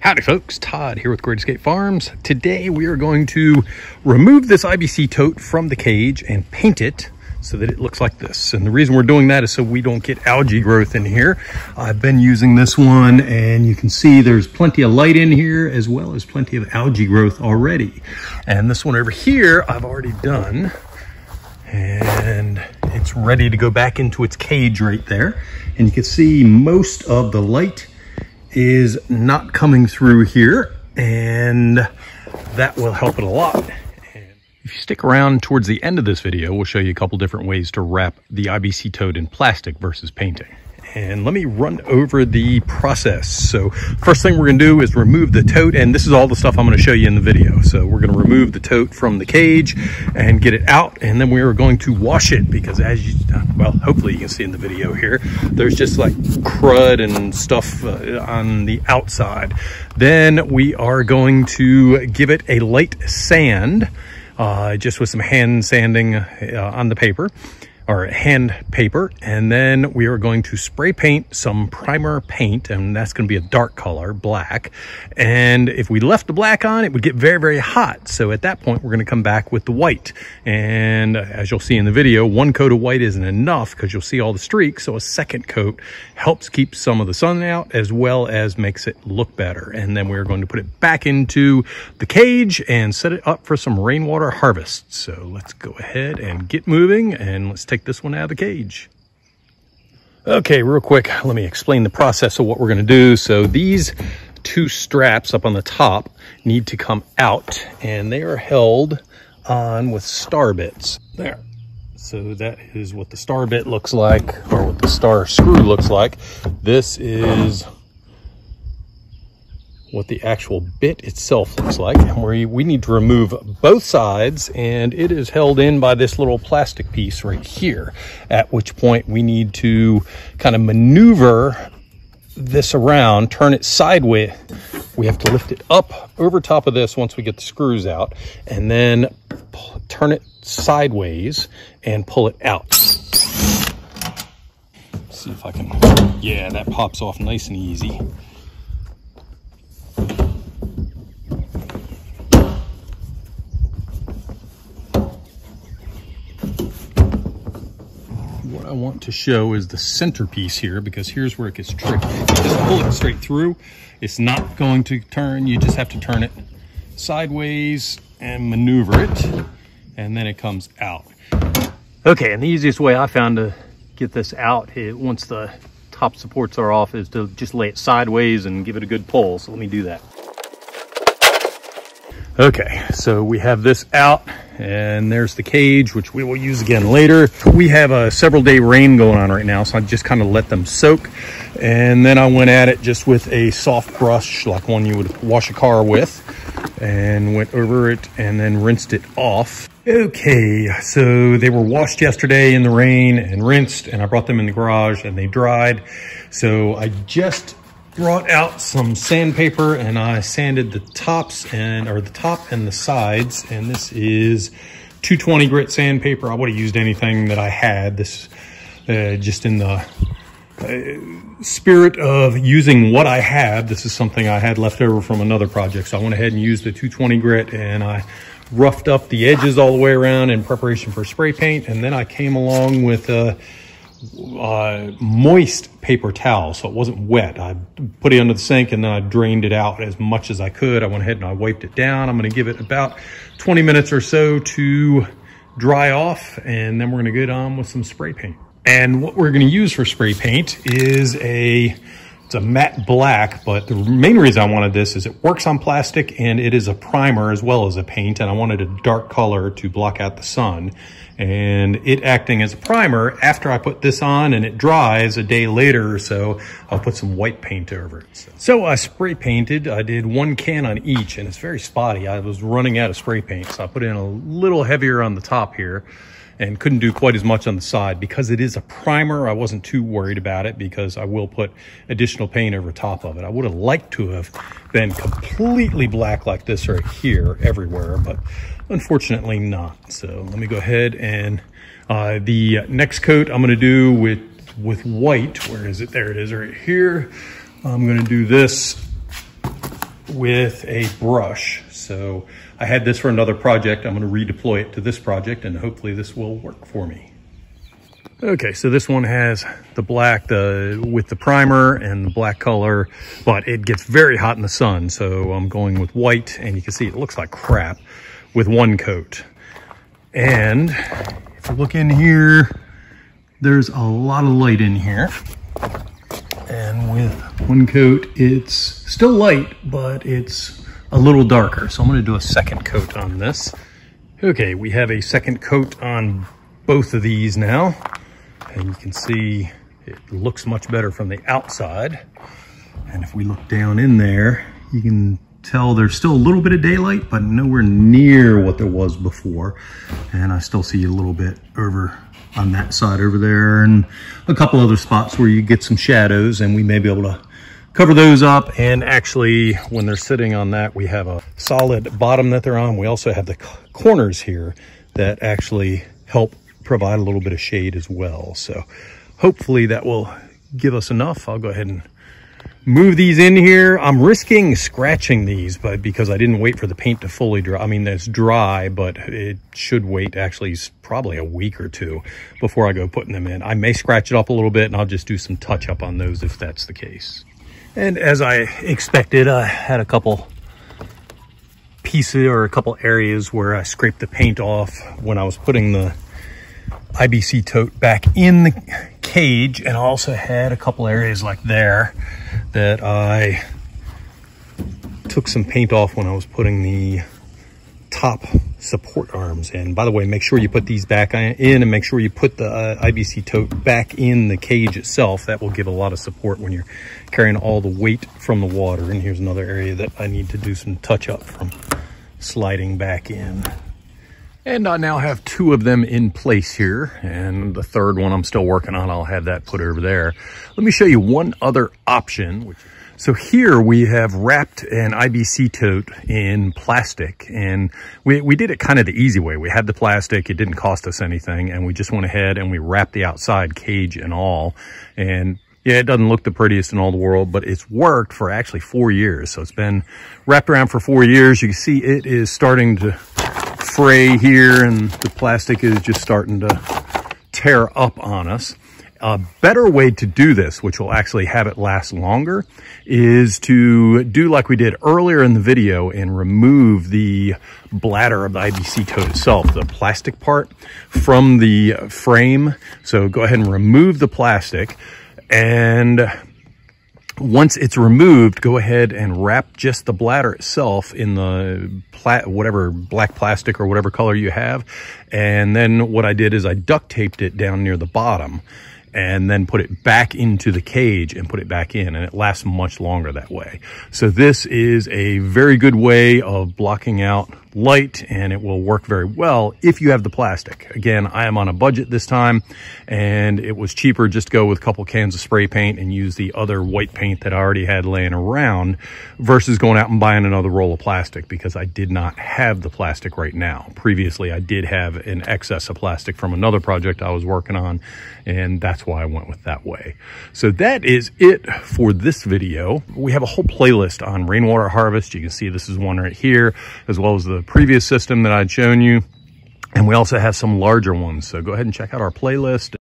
Howdy folks, Todd here with Great Escape Farms. Today we are going to remove this IBC tote from the cage and paint it so that it looks like this. And the reason we're doing that is so we don't get algae growth in here. I've been using this one and you can see there's plenty of light in here as well as plenty of algae growth already. And this one over here I've already done and it's ready to go back into its cage right there. And you can see most of the light is not coming through here and that will help it a lot. If you stick around towards the end of this video, we'll show you a couple different ways to wrap the IBC tote in plastic versus painting and let me run over the process. So first thing we're gonna do is remove the tote and this is all the stuff I'm gonna show you in the video. So we're gonna remove the tote from the cage and get it out and then we are going to wash it because as you, well, hopefully you can see in the video here, there's just like crud and stuff uh, on the outside. Then we are going to give it a light sand uh, just with some hand sanding uh, on the paper or hand paper and then we are going to spray paint some primer paint and that's going to be a dark color black. And if we left the black on it would get very very hot. So at that point we're going to come back with the white. And as you'll see in the video one coat of white isn't enough because you'll see all the streaks. So a second coat helps keep some of the sun out as well as makes it look better. And then we're going to put it back into the cage and set it up for some rainwater harvest. So let's go ahead and get moving and let's take take this one out of the cage. Okay, real quick, let me explain the process of what we're gonna do. So these two straps up on the top need to come out and they are held on with star bits. There. So that is what the star bit looks like or what the star screw looks like. This is what the actual bit itself looks like. And we, we need to remove both sides and it is held in by this little plastic piece right here, at which point we need to kind of maneuver this around, turn it sideways. We have to lift it up over top of this once we get the screws out and then turn it sideways and pull it out. see if I can, yeah, that pops off nice and easy. I want to show is the centerpiece here because here's where it gets tricky. Just pull it straight through. It's not going to turn. You just have to turn it sideways and maneuver it and then it comes out. Okay, and the easiest way I found to get this out it, once the top supports are off is to just lay it sideways and give it a good pull. So let me do that. Okay, so we have this out and there's the cage, which we will use again later. We have a several day rain going on right now, so I just kind of let them soak. And then I went at it just with a soft brush, like one you would wash a car with, and went over it and then rinsed it off. Okay, so they were washed yesterday in the rain and rinsed, and I brought them in the garage and they dried. So I just brought out some sandpaper and I sanded the tops and or the top and the sides and this is 220 grit sandpaper. I would have used anything that I had. This uh, just in the uh, spirit of using what I had. This is something I had left over from another project. So I went ahead and used the 220 grit and I roughed up the edges all the way around in preparation for spray paint and then I came along with uh, uh, moist paper towel, so it wasn't wet. I put it under the sink and then I drained it out as much as I could. I went ahead and I wiped it down. I'm gonna give it about 20 minutes or so to dry off and then we're gonna get on with some spray paint. And what we're gonna use for spray paint is a it's a matte black, but the main reason I wanted this is it works on plastic and it is a primer as well as a paint. And I wanted a dark color to block out the sun and it acting as a primer after I put this on and it dries a day later or so, I'll put some white paint over it. So, so I spray painted, I did one can on each and it's very spotty. I was running out of spray paint. So I put in a little heavier on the top here and couldn't do quite as much on the side. Because it is a primer, I wasn't too worried about it because I will put additional paint over top of it. I would have liked to have been completely black like this right here everywhere, but unfortunately not. So let me go ahead and uh, the next coat I'm gonna do with, with white, where is it? There it is right here. I'm gonna do this with a brush. So I had this for another project. I'm going to redeploy it to this project and hopefully this will work for me. Okay, so this one has the black the with the primer and the black color, but it gets very hot in the sun. So I'm going with white and you can see it looks like crap with one coat. And if you look in here, there's a lot of light in here. With one coat, it's still light, but it's a little darker. So I'm gonna do a second coat on this. Okay, we have a second coat on both of these now and you can see it looks much better from the outside. And if we look down in there, you can tell there's still a little bit of daylight, but nowhere near what there was before. And I still see a little bit over on that side over there and a couple other spots where you get some shadows and we may be able to cover those up. And actually, when they're sitting on that, we have a solid bottom that they're on. We also have the corners here that actually help provide a little bit of shade as well. So hopefully that will give us enough. I'll go ahead and move these in here. I'm risking scratching these, but because I didn't wait for the paint to fully dry. I mean, it's dry, but it should wait actually probably a week or two before I go putting them in. I may scratch it up a little bit and I'll just do some touch up on those if that's the case. And as I expected, I had a couple pieces or a couple areas where I scraped the paint off when I was putting the IBC tote back in the cage and also had a couple areas like there that I took some paint off when I was putting the top support arms in. By the way, make sure you put these back in and make sure you put the uh, IBC tote back in the cage itself. That will give a lot of support when you're carrying all the weight from the water. And here's another area that I need to do some touch up from sliding back in. And I now have two of them in place here. And the third one I'm still working on. I'll have that put over there. Let me show you one other option. So here we have wrapped an IBC tote in plastic. And we, we did it kind of the easy way. We had the plastic. It didn't cost us anything. And we just went ahead and we wrapped the outside cage and all. And yeah, it doesn't look the prettiest in all the world, but it's worked for actually four years. So it's been wrapped around for four years. You can see it is starting to here and the plastic is just starting to tear up on us. A better way to do this, which will actually have it last longer, is to do like we did earlier in the video and remove the bladder of the IBC tote itself, the plastic part from the frame. So go ahead and remove the plastic and once it's removed, go ahead and wrap just the bladder itself in the pla whatever black plastic or whatever color you have. And then what I did is I duct taped it down near the bottom and then put it back into the cage and put it back in and it lasts much longer that way. So this is a very good way of blocking out light and it will work very well if you have the plastic. Again, I am on a budget this time and it was cheaper just to go with a couple cans of spray paint and use the other white paint that I already had laying around versus going out and buying another roll of plastic because I did not have the plastic right now. Previously, I did have an excess of plastic from another project I was working on and that's why I went with that way. So that is it for this video. We have a whole playlist on rainwater harvest. You can see this is one right here, as well as the previous system that I'd shown you. And we also have some larger ones. So go ahead and check out our playlist.